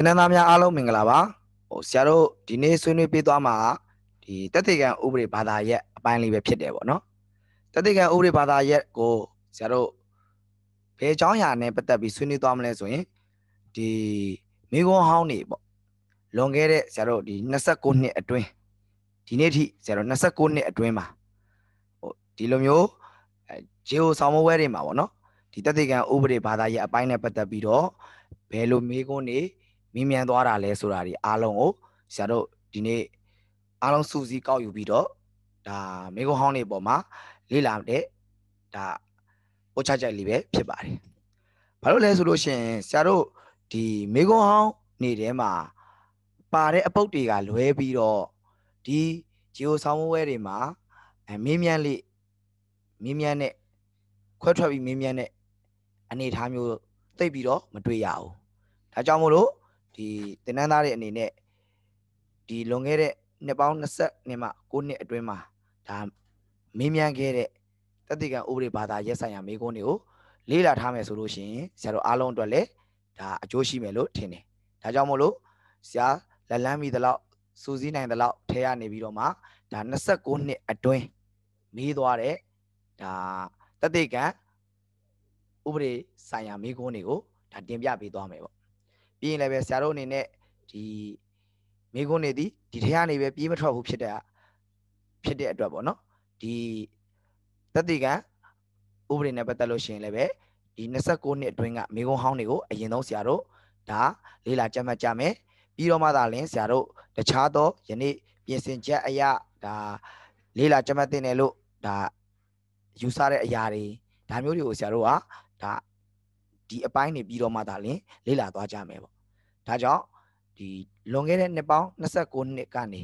သင်တန်းသားများအားလုံးမင်္ဂလာပါဟိုဆရာတို့ဒီနေ့ဆွေးနွေးပေးသွားမှာဒီတက်တေကံဥပဒေဘာသာရက်အပိုင်းလေးပဲဖြစ်တယ်ပေါ့နော်တက်တေကံဥပဒေဘာသာရက်ကိုဆရာတို့ဘယ်အကြောင်းအရာနဲ့ပတ်သက်ပြီးဆွေးနွေးသွားမလဲဆိုရင်ဒီမိဂွန်ဟောင်းနေပေါ့လွန်ခဲ့တဲ့ဆရာတို့ဒီ29နှစ်အတွင်းဒီနေ့ထိဆရာတို့29နှစ်အတွင်းမှာဟိုဒီလိုမျိုးအဲဂျေဟိုဆောင်းမဝဲတွေမှာပေါ့နော်ဒီတက်တေကံဥပဒေဘာသာရက်အပိုင်းနဲ့ပတ်သက်ပြီးတော့ဘယ်လိုမိဂွန်းနေ မင်းမြန်သွားတာလဲဆိုတာဒီအားလုံးကိုဆရာတို့ဒီနေ့အားလုံးစူးစီးကောက်ယူပြီးတော့ဒါမိဂွန်းဟောင်းနေပေါ်မှာလေ့လာတဲ့ဒါပို့ချချက်လေးပဲဖြစ်ပါတယ်။ဘာလို့လဲဆိုလို့ရှိရင်ဆရာတို့ဒီမိဂွန်းဟောင်းနေထဲမှာပါတဲ့အပုတ်တွေကလွဲပြီးတော့ဒီဂျီယိုဆောင်းဝဲတွေမှာအဲမင်းမြန်လေးမင်းမြန်နဲ့ခွဲထွက်ပြီးမင်းမြန်နဲ့အနေအထားမျိုးသိပ်ပြီးတော့မတွေ့ရဘူး။ဒါကြောင့်မို့လို့ ဒီတင်နန်းသားတွေအနေနဲ့ဒီလွန်ခဲ့တဲ့နှစ်ပေါင်း20နှစ်မှ9နှစ်အတွင်းမှာဒါမင်းမြန်ခဲ့တဲ့တတိကံဥပဒေဘာသာရက်ဆိုင်ရာမိကုန်းတွေကိုလေ့လာထားမယ်ဆိုလို့ရှိရင်ဆရာတို့အားလုံးအတွက်လည်းဒါအကျိုးရှိမယ်လို့ထင်တယ်။ဒါကြောင့်မို့လို့ဆရာလက်လန်းမိသလောက်စူးစီးနိုင်သလောက်ထဲရနေပြီးတော့မှဒါ29နှစ်အတွင်းမေးသွားတဲ့ဒါတတိကံဥပဒေဆိုင်ရာမိကုန်းတွေကိုဒါတင်ပြပေးသွားမယ်ပေါ့ ပြီးရင်လည်းပဲဆရာတို့အနေနဲ့ဒီမိကုန်းနေသည်ဒီထဲကနေပဲပြေးမထွက်ဘူးဖြစ်တဲ့ဖြစ်တဲ့အတွက်ပေါ့နော်ဒီတတိကံဥပဒေနဲ့ပတ်သက်လို့ရှိရင်လည်းပဲဒီ29နှစ်အတွင်းကမိကုန်းဟောင်းတွေကိုအရင်ဆုံးဆရာတို့ဒါလေးလာကြက်မှတ်ကြမယ်ပြီးတော့မှသာလင်းဆရာတို့တခြားသောယနေ့ပြင်ဆင်ချက်အရာဒါလေးလာကြက်မှတ်တင်တယ်လို့ဒါယူဆတဲ့အရာတွေဒါမျိုးတွေကိုဆရာတို့က ဒါဒီအပိုင်းနေပြီးတော့မှသာလင်းလေ့လာသွားကြမယ်ပေါ့ဒါကြောင့်ဒီလွန်ခဲ့တဲ့နှစ်ပေါင်း29နှစ်ကနေ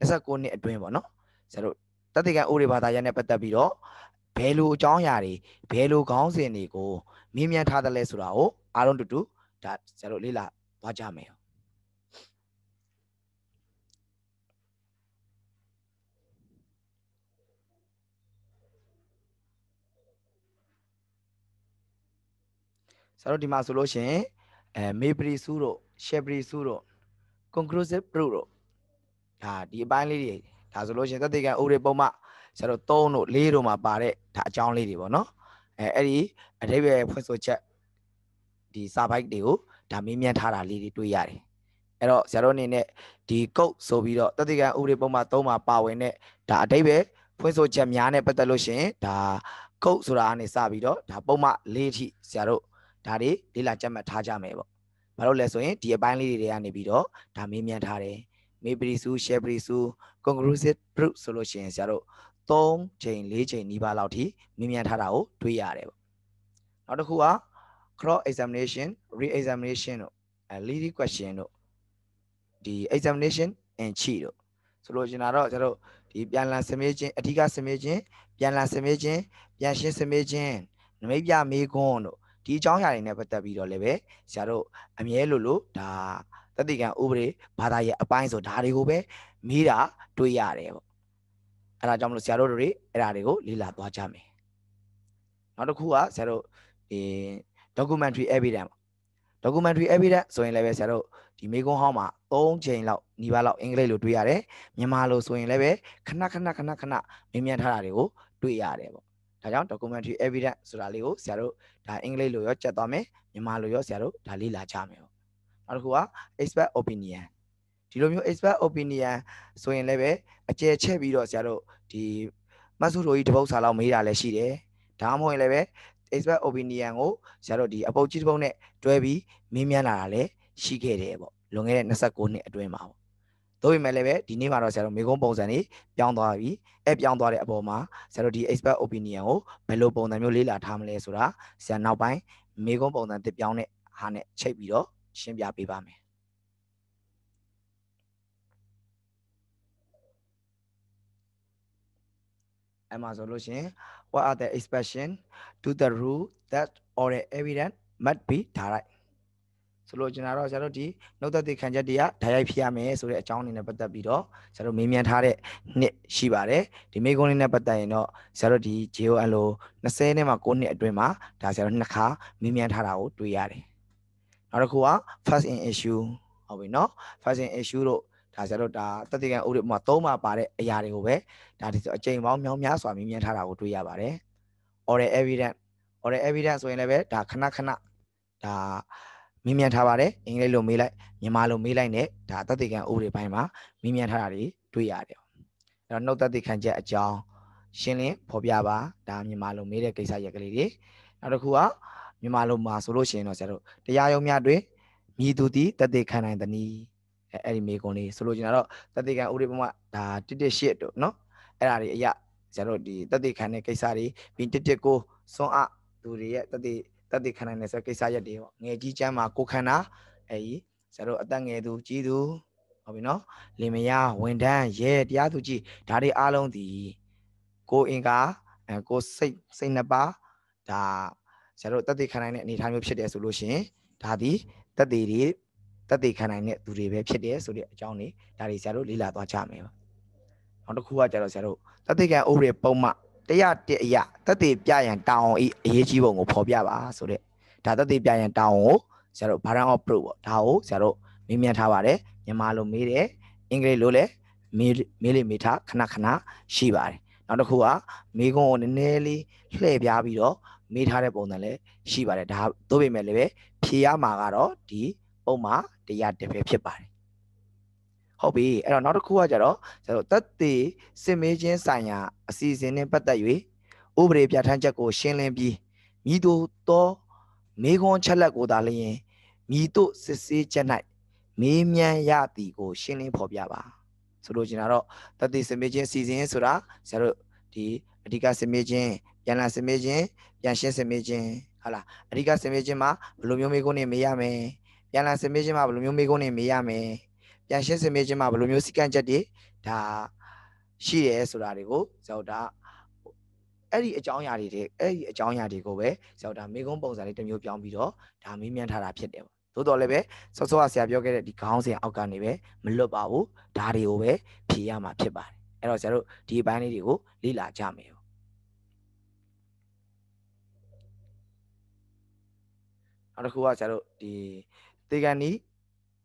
29နှစ်အတွင်းပေါ့နော်ဆရာတို့တတိကံဥရိဘာသာရနဲ့ပတ်သက်ပြီးတော့ဘယ်လိုအကြောင်းအရာတွေဘယ်လိုခေါင်းစဉ်တွေကိုမြင်းမြန်ထားတယ်လဲဆိုတာကိုအားလုံးတူတူဒါဆရာတို့လေ့လာသွားကြမယ် ဆရာတို့ဒီမှာဆိုလို့ရှိရင်အဲမေပရီစုတို့ရှယ်ပရီစုတို့ conclusive proof တို့ဒါဒီအပိုင်းလေးတွေဒါဆိုလို့ရှိရင်သက်သေခံဥပဒေပုံမှဆရာတို့3တို့4တို့မှာပါတဲ့ဒါအကြောင်းလေးတွေပေါ့နော်အဲအဲ့ဒီအဓိပ္ပာယ်ဖွင့်ဆိုချက်ဒီစာပိုက်တွေကိုဒါမေးမြန်းထားတာလေးတွေတွေ့ရတယ်အဲ့တော့ဆရာတို့အနေနဲ့ဒီကုတ်ဆိုပြီးတော့သက်သေခံဥပဒေပုံမှ3မှာပါဝင်တဲ့ဒါအဓိပ္ပာယ်ဖွင့်ဆိုချက်များနဲ့ပတ်သက်လို့ရှိရင်ဒါကုတ်ဆိုတာကနေစပြီးတော့ဒါပုံမှ၄အထိဆရာတို့ ဒါတွေလေ့လာကြက်မှတ်ထားကြမယ်ပေါ့ဘာလို့လဲဆိုရင်ဒီအပိုင်းလေးတွေကနေပြီးတော့ဒါမေးမြန်းထားတယ်မေပရီစုရှယ်ပရီစု conclusive proof ဆိုလို့ရှိရင်ဆရာတို့3ချိန်4ချိန်နီးပါးလောက်ထိမေးမြန်းထားတာကိုတွေ့ရတယ်ပေါ့နောက်တစ်ခုက cross examination re examination တို့ leading question တို့ဒီ examination and cheat တို့ဆိုလို့ရှင်တာတော့ကျွန်တော်တို့ဒီပြန်လည်စမေးခြင်းအဓိကစမေးခြင်းပြန်လည်စမေးခြင်းပြန်ရှင်းစမေးခြင်းနမိတ်ပြမေးခွန်းတို့ ဒီအကြောင်းအရာတွေနဲ့ပတ်သက်ပြီးတော့လည်းပဲဆရာတို့အမြဲလို့လို့ဒါတတိကံဥပဒေဘာသာရဲ့အပိုင်းဆိုဒါတွေကိုပဲမေးတာတွေ့ရတယ်ပေါ့အဲ့ဒါကြောင့်မလို့ဆရာတို့တွေအဲ့ဒါတွေကိုလေ့လာသွားကြမယ်နောက်တစ်ခုကဆရာတို့ဒီ documentary evidence ပေါ့ documentary evidence ဆိုရင်လည်းပဲဆရာတို့ဒီမေကွန်းဟောင်းမှာ3ချိန်လောက်ညီပါလောက်အင်္ဂလိပ်လိုတွေ့ရတယ်မြန်မာလိုဆိုရင်လည်းပဲခဏခဏခဏခဏမြင်မြန်ထားတာတွေကိုတွေ့ရတယ်ပေါ့ ဒါကြောင့် documentary evidence ဆိုတာလေးကိုဆရာတို့ဒါအင်္ဂလိပ်လိုရောကြက်သွားမယ်မြန်မာလိုရောဆရာတို့ဒါလေ့လာကြမယ်ပေါ့နောက်တစ်ခုက expert opinion ဒီလိုမျိုး expert opinion ဆိုရင်လည်းပဲအကျယ်ချက်ပြီးတော့ဆရာတို့ဒီမဆုတို့ကြီးတပုတ်စာလောက်မေးတာလည်းရှိတယ်ဒါမှမဟုတ်ရင်လည်းပဲ expert opinion ကိုဆရာတို့ဒီအပုတ်ကြီးတစ်ပုတ်နဲ့တွဲပြီးမေးမြန်းလာတာလည်းရှိခဲ့တယ်ပေါ့လွန်ခဲ့တဲ့29နှစ်အတွင်းမှာပေါ့ သို့ပေမဲ့လည်းပဲဒီနေ့မှာတော့ဆရာတို့မေကုန်းပုံစံတွေပြောင်းသွားပြီအဲပြောင်းသွားတဲ့အပေါ်မှာဆရာတို့ဒီ expert opinion ကိုဘယ်လိုပုံစံမျိုးလေ့လာထားမလဲဆိုတာဆရာနောက်ပိုင်းမေကုန်းပုံစံတစ်ပြောင်းတဲ့ဟာနဲ့ချိန်ပြီးတော့ရှင်းပြပေးပါမယ်အဲ့မှာဆိုလို့ရှင် what are the expression to the rule that oral evidence must be direct ဆိုလို့ကျွန်တော်တော့ဆရာတို့ဒီနှုတ်သက်သေခံချက်တွေကဓာတ်ရိုက်ဖြစ်ရမယ်ဆိုတဲ့အကြောင်းအနေနဲ့ပတ်သက်ပြီးတော့ဆရာတို့မေးမြန်းထားတဲ့နှစ်ရှိပါတယ်ဒီမေးခွန်းလေးနဲ့ပတ်သက်ရင်တော့ဆရာတို့ဒီ JOL 20နဲ့မှ9နှစ်အတွင်းမှာဒါဆရာတို့နှစ်ခါမေးမြန်းထားတာကိုတွေ့ရတယ်နောက်တစ်ခုက first in issue ဟုတ်ပြီနော် fashion issue တို့ဒါဆိုတော့ဒါတက်တေကံဥပဒေမှာသုံးမှာပါတဲ့အရာတွေကိုပဲဒါဒီဆိုအချိန်ပေါင်းများများစွာမြင်မြင်ထားတာကိုတွေ့ရပါတယ် oral evidence oral evidence ဆိုရင်လည်းပဲဒါခဏခဏဒါ မြင်မြင်ထားပါတယ်အင်္ဂလိပ်လိုမေးလိုက်မြန်မာလိုမေးလိုက်နဲ့ဒါတက်တေကံဥပဒေပိုင်းမှာမြင်မြင်ထားတာတွေတွေ့ရတယ်အဲ့တော့နှုတ်တက်တေခံချက်အကြောင်းရှင်းလင်းဖော်ပြပါဒါမြန်မာလိုမေးတဲ့ကိစ္စရက်ကလေးတွေနောက်တစ်ခုကမြန်မာလိုမှာဆိုလို့ရှိရင်တော့ဆရာတို့တရားရုံးများတွင်မြည်သူသည်တက်တေခံနိုင်သည်အဲအဲ့ဒီမေကွန်လေးဆိုလို့ကျင်တော့တက်တေခံဥပဒေပုံမှာဒါတစ်တစ်ရှစ်တို့နော်အဲ့ဒါတွေအရာဆရာတို့ဒီတက်တေခံတဲ့ကိစ္စတွေပြီးတစ်တစ်ကိုစွန့်အသူတွေရဲ့တက် တေတက်တေခံနိုင်တဲ့ဆိုကိစ္စရက်တွေပေါ့ငယ်ကြီးချမ်းမှာကိုခန္ဓာအဲဒီဆရာတို့အသက်ငယ်သူကြီးသူဟုတ်ပြီနော်လင်မယားဝန်တန်းရဲတရားသူကြီးဒါတွေအားလုံးဒီကိုအင်ကာအဲကိုစိတ်စိတ်နှစ်ပါးဒါဆရာတို့တက်တေခံနိုင်တဲ့အနေအထားမျိုးဖြစ်တယ်ဆိုလို့ရှိရင်ဒါဒီတက်တေတွေတက်တေခံနိုင်တဲ့သူတွေပဲဖြစ်တယ်ဆိုတဲ့အကြောင်းတွေဒါတွေဆရာတို့လေ့လာသွားကြမယ်ပါနောက်တစ်ခုကကျတော့ဆရာတို့တက်တေခံဥပဒေပုံမှန် တရားတစ်အရာတက်တေပြရန်တောင်းအောင်အရေးကြီးပုံကိုဖော်ပြပါဆိုတဲ့ဒါတက်တေပြရန်တောင်းကိုဆရာတို့ Baron of Proof ပေါ့ဒါကိုဆရာတို့မေးမြန်းထားပါတယ်မြန်မာလိုမေးတယ်အင်္ဂလိပ်လိုလည်းမေးမေးလိမေးထားခဏခဏရှိပါတယ်နောက်တစ်ခုကမေးခွန်းကိုနည်းနည်းလေးလှည့်ပြားပြီးတော့မေးထားတဲ့ပုံစံလည်းရှိပါတယ်ဒါသို့ပေမဲ့လည်းပဲဖြေရမှာကတော့ဒီပုံမှာတရားတစ်ပဲဖြစ်ပါတယ် ဟုတ်ပြီအဲ့တော့နောက်တစ်ခုကကြတော့ကျွန်တော်တက်သေးစင်မေးချင်းဆိုင်ရာအစီအစဉ်နဲ့ပတ်သက်၍ဥပဒေပြဋ္ဌာန်းချက်ကိုရှင်းလင်းပြီးမိတို့သောမေခွန်းချက်လက်ကိုသာလျင်မိတို့စစ်ဆေးချက်၌မေးမြန်းရသည်ကို ရှင်းလင်းဖော်ပြပါဆိုလို့ကျင်တော့တက်သေးစင်မေးချင်းစီစဉ်ဆိုတာဆရာတို့ဒီအဓိကစင်မေးချင်းပြန်လာစင်မေးချင်းပြန်ရှင်းစင်မေးချင်းဟာလားအဓိကစင်မေးချင်းမှာဘယ်လိုမျိုးမေးခွန်းနေမေးရမယ်ပြန်လာစင်မေးချင်းမှာဘယ်လိုမျိုးမေးခွန်းနေမေးရမယ် ပြန်ရှင်းစင်မေးချင်းမှာဘယ်လိုမျိုးစီကံချက်တွေဒါရှိတယ်ဆိုတာတွေကိုဇောက်တာအဲ့ဒီအကြောင်းအရာတွေအဲ့ဒီအကြောင်းအရာတွေကိုပဲဇောက်တာမေကုန်းပုံစံလေးတစ်မျိုးပြောင်းပြီးတော့ဒါမေးမြန်းထားတာဖြစ်တယ်ပေါ့သို့တော်လည်းပဲစောစောကဆရာပြောခဲ့တဲ့ဒီခေါင်းစဉ်အောက်ကနေပဲမလွတ်ပါဘူးဒါတွေကိုပဲဖြေရမှာဖြစ်ပါတယ်အဲ့တော့ဆရာတို့ဒီအပိုင်းလေးတွေကိုလေ့လာကြမယ်နောက်တစ်ခုကဆရာတို့ဒီတေကန်နီ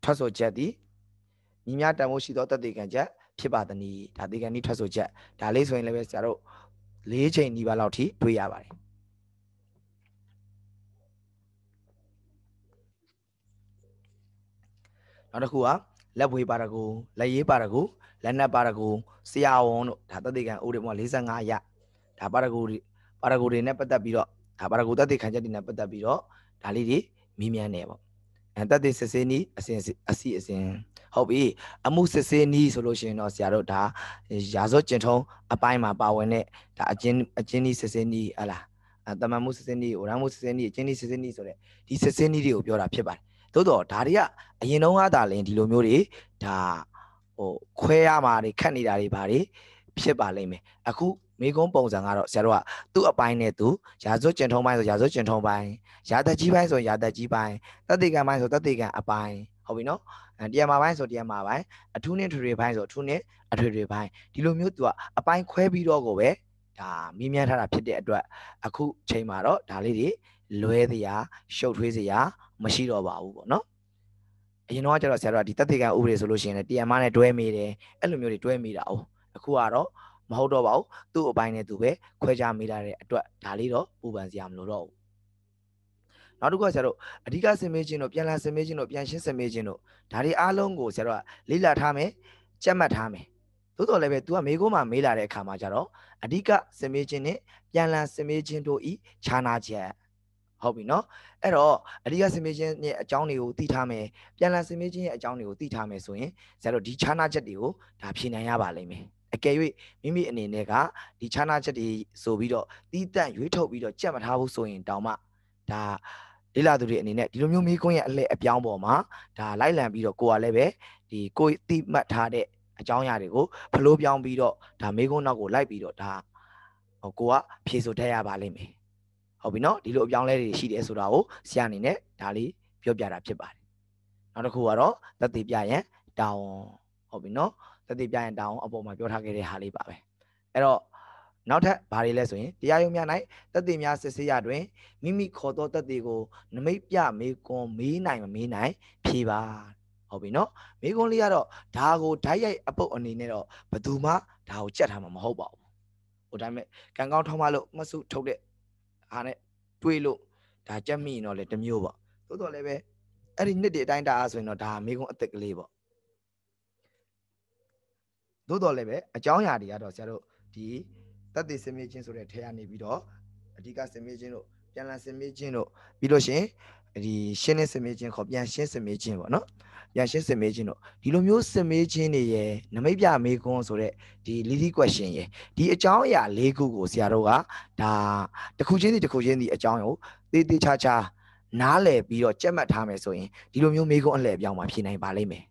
ထွက်ဆိုချက်ဒီ ညီများတန်ဖို့ရှိသောတက်တေကန်ချက်ဖြစ်ပါသည်နီဒါတေကန်နီထွက်ဆိုချက်ဒါလေးဆိုရင်လည်းပဲဆရာတို့၄ချိန်နီးပါးလောက်ထိတွေ့ရပါတယ်နောက်တစ်ခုကလက်ဝေးပါရကူလက်ရေးပါရကူလက်နက်ပါရကူဆရာဝန်တို့ဒါတက်တေကန်ဥဒေမ45ရဒါပါရကူပါရကူတွေနဲ့ပတ်သက်ပြီးတော့ဒါပါရကူတက်တေခံချက်တွေနဲ့ပတ်သက်ပြီးတော့ဒါလေးတွေမီးမြန်းနေပေါ့အဲ တက်တဲ့စစ်စေးနီးအစဉ်အစီအစဉ်ဟုတ်ပြီအမှုစစ်စေးနီးဆိုလို့ရှိရင်တော့ဆရာတို့ဒါရာဇဝကျင်ထုံးအပိုင်းမှာပါဝင်တဲ့ဒါအချင်းအချင်းနီးစစ်စေးနီးဟလာတမန်မှုစစ်စေးနီးဝရမ်းမှုစစ်စေးနီးအချင်းနီးစစ်စေးနီးဆိုတဲ့ဒီစစ်စေးနီးတွေကိုပြောတာဖြစ်ပါတယ်သို့တော့ဒါတွေကအရင်တုန်းကသာလင်ဒီလိုမျိုးတွေဒါဟိုခွဲရမှာတွေခတ်နေတာတွေဘာတွေဖြစ်ပါလိမ့်မယ်အခုမိကုန်းပုံစံကတော့ဆရာတို့ကသူ့အပိုင်းနဲ့သူရာဇဝကျင်ထုံးပိုင်းဆိုရာဇဝကျင်ထုံးပိုင်းရာသက်ကြီးပိုင်းဆိုရာသက်ကြီးပိုင်းတတိကံပိုင်းဆိုတတိကံအပိုင်းဟုတ်ပြီနော်တရားမှာပိုင်းဆိုတရားမှာပိုင်းအထူးနဲ့ထွေထွေပိုင်းဆိုအထူးနဲ့အထွေထွေပိုင်းဒီလိုမျိုးသူကအပိုင်းခွဲပြီးတော့ကိုပဲဒါမြင်းမြန်းထားတာဖြစ်တဲ့အတွက်အခုချိန်မှာတော့ဒါလေးတွေလွဲစရာရှုပ်ထွေးစရာမရှိတော့ပါဘူးပေါ့နော်အရင်တော့ကျတော့ဆရာတို့ကဒီတတိကံဥပဒေဆိုလို့ရှိရင်လည်းတရားမနဲ့တွဲမိတယ်အဲ့လိုမျိုးတွေတွဲမိတာ哦အခုကတော့ မဟုတ်တော့ပါဘူးသူ့အပိုင်းနဲ့သူပဲခွဲခြားမိလာတဲ့အတွက်ဒါလေးတော့ပူပန်စရာမလိုတော့ဘူးနောက်တစ်ခုကဆရာတို့အဓိကစင်မေးခြင်းတို့ပြန်လာစင်မေးခြင်းတို့ပြန်ရှင်းစင်မေးခြင်းတို့ဒါတွေအားလုံးကိုဆရာတို့ကလေ့လာထားမယ်ကြက်မှတ်ထားမယ်သို့တော်လည်းပဲ तू ကမေကိုမှမေးလာတဲ့အခါမှာကျတော့အဓိကစင်မေးခြင်းနဲ့ပြန်လာစင်မေးခြင်းတို့ဤခြားနာချက်ဟုတ်ပြီနော်အဲ့တော့အဓိကစင်မေးခြင်းရဲ့အကြောင်းတွေကိုသိထားမယ်ပြန်လာစင်မေးခြင်းရဲ့အကြောင်းတွေကိုသိထားမယ်ဆိုရင်ဆရာတို့ဒီခြားနာချက်တွေကိုဒါဖြေနိုင်ရပါလိမ့်မယ် အကယ်၍မိမိအနေနဲ့ကဒီခြားနာချက်တွေဆိုပြီးတော့တီးတန့်ရွေးထုတ်ပြီးတော့ကြက်မထားဘူးဆိုရင်တောင်မှဒါလေ့လာသူတွေအနေနဲ့ဒီလိုမျိုးမိကွန်းရဲ့အလဲအပြောင်းပေါ်မှာဒါလိုက်လံပြီးတော့ကိုကလည်းပဲဒီကိုတိမှတ်ထားတဲ့အကြောင်းအရာတွေကိုဖလို့ပြောင်းပြီးတော့ဒါမိကွန်းနောက်ကိုလိုက်ပြီးတော့ဒါဟိုကိုကဖြေဆိုတတ်ရပါလိမ့်မယ်ဟုတ်ပြီနော်ဒီလိုအပြောင်းလဲတွေရှိတယ်ဆိုတာကိုဆရာအနေနဲ့ဒါလေးပြောပြတာဖြစ်ပါတယ်နောက်တစ်ခုကတော့သက်သေပြရင်တောင်းဟုတ်ပြီနော် သက်သေပြရင်တောင်းအပေါ်မှာပြောထားခဲ့တဲ့ဟာလေးပါပဲအဲ့တော့နောက်ထပ်ဘာတွေလဲဆိုရင်တရားရုံးများ၌တက်သေးများစစ်ဆေးရတွင်မိမိခေါ်သောတက်သေးကိုနမိတ်ပြမေးကွန်မေးနိုင်မမေးနိုင်ဖြေပါဟဟုတ်ပြီနော်မိကွန်းလေးကတော့ဒါကိုဓာတ်ရိုက်အပုတ်အနေနဲ့တော့ဘယ်သူမှဒါကိုကြက်ထားမှာမဟုတ်ပါဘူးဟိုဒါပေမဲ့ကံကောင်းထောင်းမလို့မဆုထုတ်တဲ့ဟာနဲ့တွေးလို့ဒါကြက်မိရင်တော့လေတစ်မျိုးပေါ့သို့တော်လည်းပဲအဲ့ဒီနှစ်တည်းအတိုင်းတာဆိုရင်တော့ဒါမိကွန်းအသက်ကလေးပေါ့ သို့တော်လည်းပဲအကြောင်းအရာတွေကတော့ဆရာတို့ဒီတက်သေးစမေးချင်းဆိုတဲ့ထဲကနေပြီးတော့အဓိကစမေးချင်းတို့ပြန်လည်စမေးချင်းတို့ပြီးလို့ရှင်ဒီရှင်းနေစမေးချင်းခေါ်ပြန်ရှင်းစမေးချင်းပေါ့နော်ပြန်ရှင်းစမေးချင်းတို့ဒီလိုမျိုးစမေးချင်းတွေရယ်နမိတ်ပြမေးခွန်းဆိုတဲ့ဒီ leading question ရယ်ဒီအကြောင်းအရာ၄ခုကိုဆရာတို့ကဒါတစ်ခုချင်းစီတစ်ခုချင်းစီအကြောင်းကိုသေသေးချာချာနားလည်ပြီးတော့ကြက်မှတ်ထားမယ်ဆိုရင်ဒီလိုမျိုးမေးခွန်းအလှည့်အပြောင်းမှာဖြေနိုင်ပါလိမ့်မယ်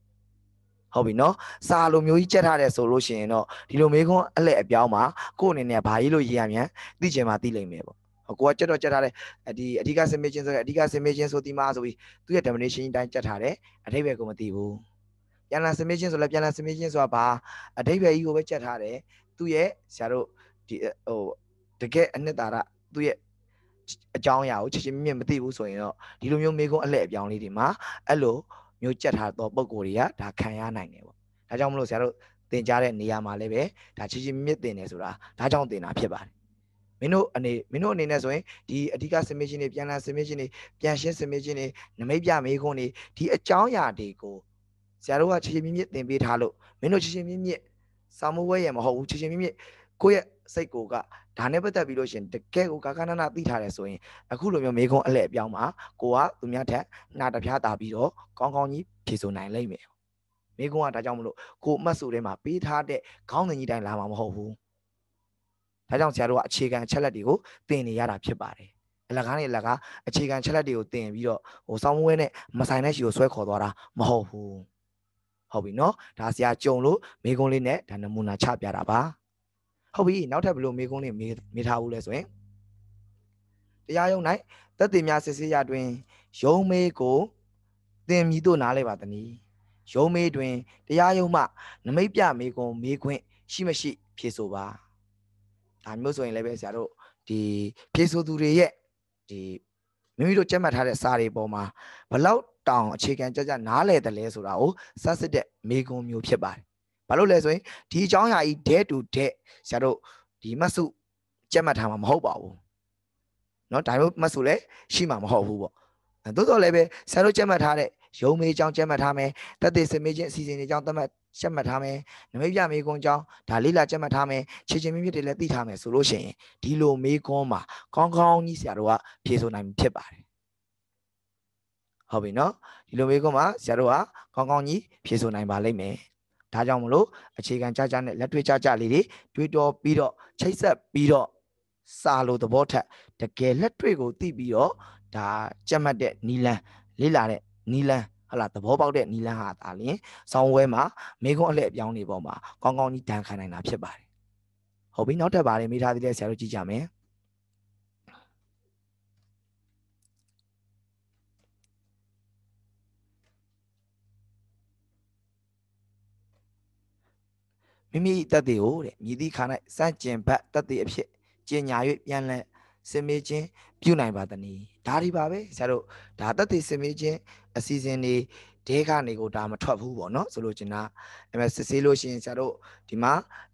ဟုတ်ပြီနော်စာလိုမျိုးကြီးကြက်ထားတယ်ဆိုလို့ရှိရင်တော့ဒီလိုမေးခွန်းအလှည့်အပြောင်းမှာကိုယ့်အနေနဲ့ဘာကြီးလို့ရေးရမြန်သိချင်မှသိလိမ့်မယ်ပေါ့ကိုကကြက်တော့ကြက်ထားတယ်ဒီအဓိကစမေးချင်းဆိုတဲ့အဓိကစမေးချင်းဆိုဒီမှာဆိုပြီးသူ့ရဲ့ definition အတိုင်းကြက်ထားတယ်အထိပ္ပယ်ကိုမသိဘူးပြန်လည်စမေးချင်းဆိုလဲပြန်လည်စမေးချင်းဆိုတာဘာအထိပ္ပယ်ကြီးကိုပဲကြက်ထားတယ်သူ့ရဲ့ဆရာတို့ဒီဟိုတကယ်အနှစ်သာရသူ့ရဲ့အကြောင်းအရာကိုချက်ချင်းမြင့်မသိဘူးဆိုရင်တော့ဒီလိုမျိုးမေခွန်းအလှည့်အပြောင်းလေးတွေမှာအဲ့လို မျိုးကြက်ထားတော့ပုံကိုယ်တွေကဒါခံရနိုင်တယ်ပေါ့ဒါကြောင့်မလို့ဆရာတို့သင်ကြားတဲ့နေရာမှာလည်းပဲဒါချက်ချင်းမြင့်တင်တယ်ဆိုတာဒါကြောင့်သင်တာဖြစ်ပါတယ်မင်းတို့အနေမင်းတို့အနေနဲ့ဆိုရင်ဒီအဓိက submission တွေပြန်လာ submission တွေပြန်ရှင်း submission တွေနမိတ်ပြမေးခွန်းတွေဒီအကြောင်းအရာတွေကိုဆရာတို့ကချေချေမြင့်မြင့်သင်ပေးထားလို့မင်းတို့ချေချေမြင့်မြင့်စာမိုးဝဲရမဟုတ်ဘူးချေချေမြင့်မြင့်ကိုယ့်ရဲ့ စိတ်ကိုကဒါနဲ့ပတ်သက်ပြီးလို့ရှင်တကယ်ကိုကာကနနာသိထားတယ်ဆိုရင်အခုလိုမျိုးမေခွန်းအလှည့်အပြောင်းမှာကိုကသူများထက်နာတပြားတာပြီးတော့ကောင်းကောင်းကြီးဖြေဆိုနိုင်လိမ့်မယ်မေခွန်းကဒါကြောင့်မလို့ကိုအမှတ်စုထဲမှာပေးထားတဲ့ခေါင်းစဉ်ကြီးတိုင်းလာမှာမဟုတ်ဘူးဒါကြောင့်ဆရာတို့ကအခြေခံချက်လက်တွေကိုသင်နေရတာဖြစ်ပါတယ်အလကားနဲ့အလကားအခြေခံချက်လက်တွေကိုသင်ပြီးတော့ဟိုစောင်းမွေးနဲ့မဆိုင်တဲ့ရှီကိုဆွဲခေါ်သွားတာမဟုတ်ဘူးဟုတ်ပြီနော်ဒါဆရာကြုံလို့မေခွန်းလေးနဲ့ဒါနမူနာချပြတာပါ ဟုတ်ပြီနောက်ထပ်ဘလို့မေခွန်းလေးမေးမေးထားဘူးလဲဆိုရင်တရားရုံး၌တက်တင်များစစ်ဆေးရတွင်ယုံမေးကိုသင်မြည်တို့နားလဲပါတနည်းယုံမေးတွင်တရားရုံးမှနမိတ်ပြမေခွန်းမေးခွင့်ရှိမရှိ ဖြေဆိုပါဒါမျိုးဆိုရင်လည်းပဲဆရာတို့ဒီဖြေဆိုသူတွေရဲ့ဒီမိမိတို့ကြက်မှတ်ထားတဲ့စာတွေပေါ်မှာဘလောက်တောင်အခြေခံကြကြနားလဲတယ်လဲဆိုတာကိုစစစ်တဲ့မေခွန်းမျိုးဖြစ်ပါတယ် ဘာလို့လဲဆိုရင်ဒီအကြောင်းအရာကြီး day to day ဆရာတို့ဒီမှတ်စုကြက်မှတ်ထားမှာမဟုတ်ပါဘူးเนาะဒါမျိုးမှတ်စုလည်းရှိမှာမဟုတ်ဘူးပေါ့သို့တော်လည်းပဲဆရာတို့ကြက်မှတ်ထားတဲ့ရုံမေးအကြောင်းကြက်မှတ်ထားမယ်တက်သေးစမေးချင်းအစီအစဉ်တွေအကြောင်းသတ်မှတ်ကြက်မှတ်ထားမယ်နမိတ်ပြမေးခွန်းအကြောင်းဒါလေးလာကြက်မှတ်ထားမယ်ခြေချင်းမြင့်မြင့်တွေလည်းသိထားမယ်ဆိုလို့ရှိရင်ဒီလိုမေးခွန်းမှာကောင်းကောင်းကြီးဆရာတို့ကဖြေဆိုနိုင်ဖြစ်ပါတယ်ဟုတ်ပြီနော်ဒီလိုမေးခွန်းမှာဆရာတို့ကကောင်းကောင်းကြီးဖြေဆိုနိုင်ပါလိမ့်မယ် ဒါကြောင့်မလို့အခြေခံကြကြနဲ့လက်တွေ့ကြကြလေးတွေတွေးတောပြီးတော့ချိတ်ဆက်ပြီးတော့စာလိုသဘောထက်တကယ်လက်တွေ့ကိုသိပြီးတော့ဒါကြက်မှတ်တဲ့နီလန်းလေးလာတဲ့နီလန်းဟလာသဘောပေါက်တဲ့နီလန်းဟာဒါလင်းဆောင်းဝဲမှာမေခွန်းအလှည့်အပြောင်းနေပေါ်မှာကောင်းကောင်းကြီးတန်ခံနိုင်တာဖြစ်ပါတယ်ဟုတ်ပြီနောက်ထပ်ပါတယ်မိထားသေးတဲ့ဆရာတို့ကြည့်ကြမယ် မိမိတက်တွေကိုတဲ့မြည်သည့်ခါ၌စန့်ကျင်ဘတ်တက်တွေအဖြစ်ကျင်ညာ၍ပြန်လဲစင်မေးခြင်းပြုနိုင်ပါသနည်းဒါဒီပါပဲဆရာတို့ဒါတက်တွေစင်မေးခြင်းအစီအစဉ်တွေဒဲကနေကိုဒါမထွက်ဘူးပေါ့နော်ဆိုလို့ချင်တာအဲ့မဲ့စစ်ဆေးလို့ရှိရင်ဆရာတို့ဒီမှာ